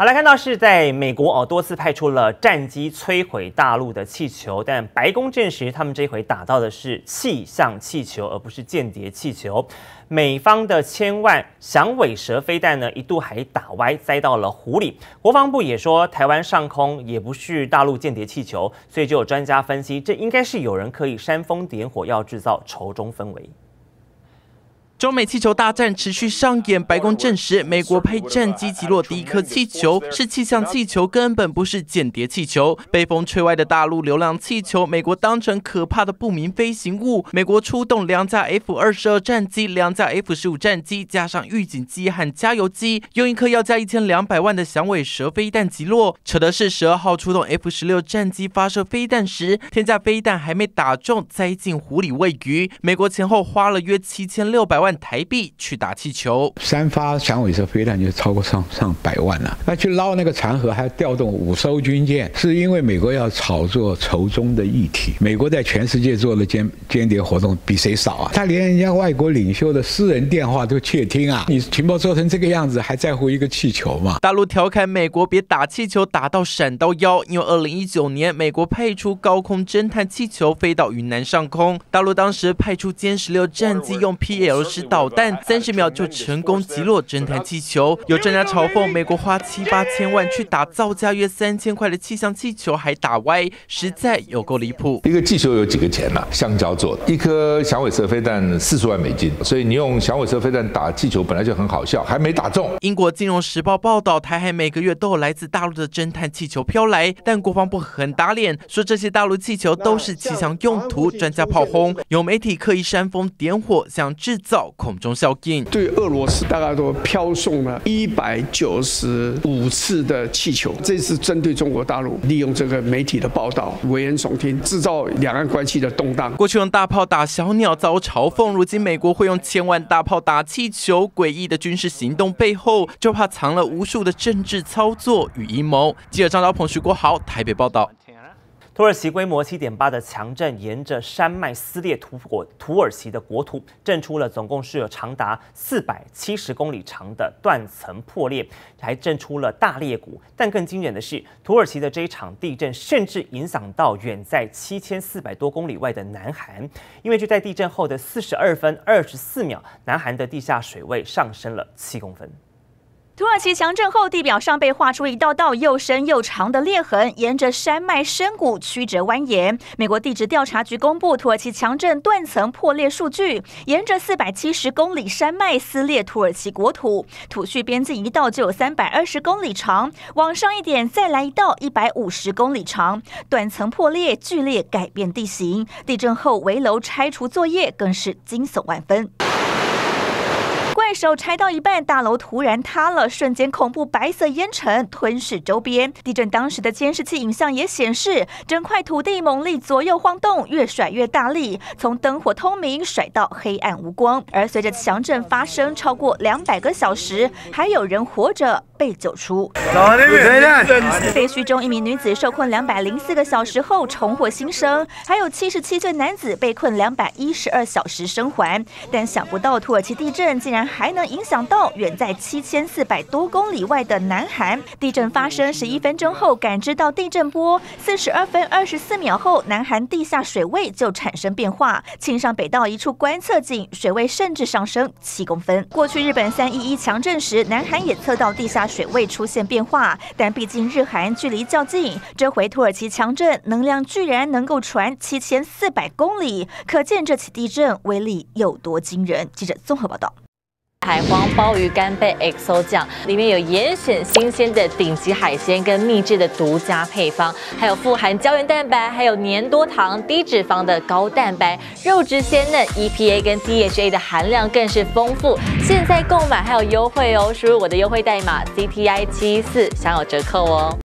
好，来看到是在美国哦，多次派出了战机摧毁大陆的气球，但白宫证实他们这回打到的是气象气球，而不是间谍气球。美方的千万响尾蛇飞弹呢，一度还打歪，栽到了湖里。国防部也说，台湾上空也不是大陆间谍气球，所以就有专家分析，这应该是有人刻意煽风点火，要制造仇中氛围。中美气球大战持续上演，白宫证实，美国派战机击落第一颗气球是气象气球，根本不是间谍气球。被风吹歪的大陆流浪气球，美国当成可怕的不明飞行物。美国出动两架 F 二十二战机、两架 F 十五战机，加上预警机和加油机，用一颗要价一千两百万的响尾蛇飞弹击落。扯的是，十二号出动 F 十六战机发射飞弹时，天价飞弹还没打中，栽进湖里喂鱼。美国前后花了约七千六百万。台币去打气球，三发响尾蛇飞弹就超过上上百万了。那去捞那个残核，还要调动五艘军舰，是因为美国要炒作仇中的议题。美国在全世界做的间间谍活动比谁少啊？他连人家外国领袖的私人电话都窃听啊！你情报做成这个样子，还在乎一个气球吗？大陆调侃美国别打气球打到闪到腰，因为二零一九年美国派出高空侦探气球飞到云南上空，大陆当时派出歼十六战机用 PL 十。导弹三十秒就成功击落侦探气球，有专家嘲讽美国花七八千万去打造价约三千块的气象气球还打歪，实在有够离谱。一个气球有几个钱呢？橡胶做的，一颗响尾蛇飞弹四十万美金，所以你用响尾蛇飞弹打气球本来就很好笑，还没打中。英国金融时报报道，台海每个月都有来自大陆的侦探气球飘来，但国防部很打脸，说这些大陆气球都是气象用途，专家炮轰，有媒体刻意煽风点火，想制造。空中效应对俄罗斯大概都飘送了一百九十五次的气球，这次针对中国大陆，利用这个媒体的报道，危言耸听，制造两岸关系的动荡。过去用大炮打小鸟遭嘲讽，如今美国会用千万大炮打气球，诡异的军事行动背后，就怕藏了无数的政治操作与阴谋。记者张昭鹏、徐国豪台北报道。土耳其规模七点八的强震，沿着山脉撕裂土国土耳其的国土，震出了总共是有长达四百七十公里长的断层破裂，还震出了大裂谷。但更惊人的是，土耳其的这一场地震甚至影响到远在七千四百多公里外的南韩，因为就在地震后的四十二分二十四秒，南韩的地下水位上升了七公分。土耳其强震后，地表上被画出一道道又深又长的裂痕，沿着山脉深谷曲折蜿蜒。美国地质调查局公布土耳其强震断层破裂数据，沿着四百七十公里山脉撕裂土耳其国土，土叙边境一道就有三百二十公里长，往上一点再来一道一百五十公里长。断层破裂剧烈改变地形，地震后围楼拆除作业更是惊悚万分。怪手拆到一半，大楼突然塌了，瞬间恐怖白色烟尘吞噬周边。地震当时的监视器影像也显示，整块土地猛力左右晃动，越甩越大力，从灯火通明甩到黑暗无光。而随着强震发生超过两百个小时，还有人活着被救出。废墟中，一名女子受困两百零四个小时后重获新生，还有七十七岁男子被困两百一十二小时生还。但想不到，土耳其地震竟然。还能影响到远在七千四百多公里外的南韩。地震发生十一分钟后，感知到地震波，四十二分二十四秒后，南韩地下水位就产生变化。庆尚北道一处观测井水位甚至上升七公分。过去日本三一一强震时，南韩也测到地下水位出现变化，但毕竟日韩距离较近，这回土耳其强震能量居然能够传七千四百公里，可见这起地震威力有多惊人。记者综合报道。海皇鲍鱼干贝 XO 酱里面有严选新鲜的顶级海鲜跟秘制的独家配方，还有富含胶原蛋白，还有粘多糖、低脂肪的高蛋白，肉质鲜嫩，EPA 跟 DHA 的含量更是丰富。现在购买还有优惠哦，输入我的优惠代码 CTI 七四享有折扣哦。